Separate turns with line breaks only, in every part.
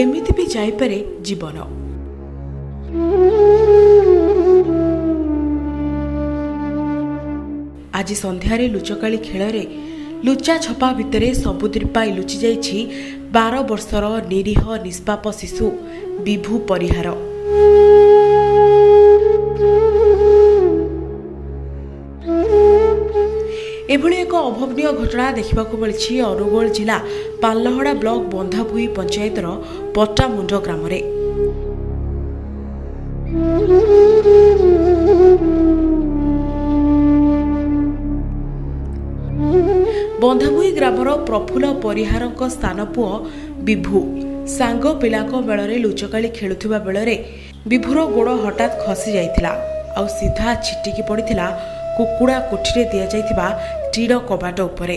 ଏମିତି ବି ଯାଇପାରେ ଜୀବନ। ଆଜି ସନ୍ଧ୍ୟାରେ ଲୁଚକାଳି ଖେଳରେ ଲୁଚା ଛପା ଭିତରେ ସବୁଦିନ ପାଇଁ ଲୁଚି ଯାଇଛି ବାର ବର୍ଷର ନିରୀହ ନିଷ୍ପାପ ଶିଶୁ ବିଭୁ ପରିହାର। ଏଭଳି ଏକ ଅଭାବନୀୟ ଘଟଣା ଦେଖିବାକୁ ମିଳିଛି ଅନୁଗୁଳ ଜିଲ୍ଲା ପାଲହଡ଼ା ବ୍ଲକ ବନ୍ଧାଭୁଇ ପଞ୍ଚାୟତର ପଟ୍ଟାମୁଣ୍ଡ ଗ୍ରାମରେ। ବନ୍ଧାଭୁଇ ଗ୍ରାମର ପ୍ରଫୁଲ୍ଲ ପରିହାରଙ୍କ ସ୍ଥାନ ପୁଅ ବିଭୁ। ସାଙ୍ଗ ପିଲାଙ୍କ ମେଳରେ ଲୁଚକାଳି ଖେଳୁଥିବା ବେଳରେ ବିଭୁର ଗୋଡ଼ ହଠାତ୍ ଖସି ଯାଇଥିଲା। ଆଉ ସିଧା ଛିଟିକି ପଡ଼ିଥିଲା କୁକୁଡ଼ା କୋଠିରେ ଦିଆଯାଇଥିବା ଟିଣ କବାଟ ଉପରେ।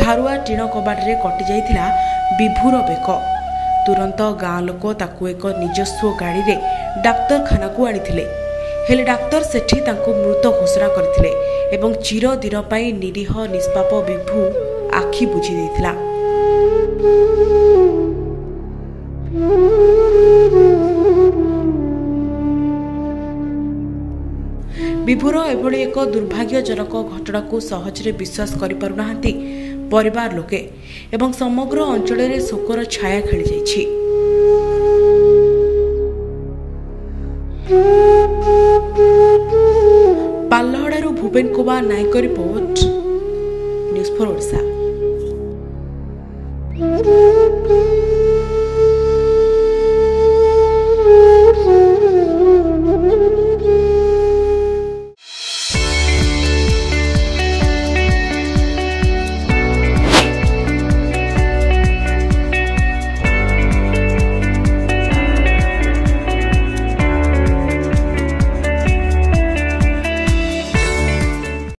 ଧାରୁଆ ଟିଣ କବାଟରେ କଟିଯାଇଥିଲା ବିଭୁର ବେକ। ତୁରନ୍ତ ଗାଁ ଲୋକ ତାକୁ ଏକ ନିଜସ୍ୱ ଗାଡ଼ିରେ ଡାକ୍ତରଖାନାକୁ ଆଣିଥିଲେ। ହେଲେ ଡାକ୍ତର ସେଠି ତାଙ୍କୁ ମୃତ ଘୋଷଣା କରିଥିଲେ। ଏବଂ ଚିରଦିନ ପାଇଁ ନିରୀହ ନିଷ୍ପାପ ବିଭୁ ଆଖି ବୁଜି ଦେଇଥିଲା। ବିଭୁର ଏଭଳି ଏକ ଦୁର୍ଭାଗ୍ୟଜନକ ଘଟଣାକୁ ସହଜରେ ବିଶ୍ୱାସ କରିପାରୁନାହାନ୍ତି ପରିବାର ଲୋକେ ଏବଂ ସମଗ୍ର ଅଞ୍ଚଳରେ ଶୋକର ଛାୟା ଖେଳିଯାଇଛି। Bhuben Kumar Nayak report news for Odisha